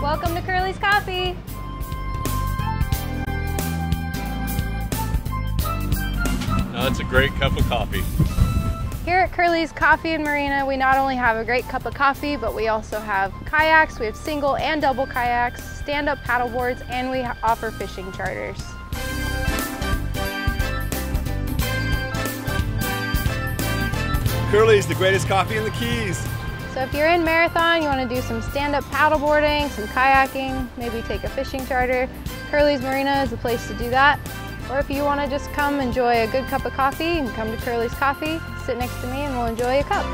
Welcome to Curly's Coffee. Oh, it's a great cup of coffee. Here at Curly's Coffee and Marina, we not only have a great cup of coffee, but we also have kayaks, we have single and double kayaks, stand-up paddle boards, and we offer fishing charters. Curly's the greatest coffee in the Keys. So if you're in Marathon, you want to do some stand-up paddleboarding, some kayaking, maybe take a fishing charter, Curly's Marina is the place to do that. Or if you want to just come enjoy a good cup of coffee, can come to Curly's Coffee, sit next to me and we'll enjoy a cup.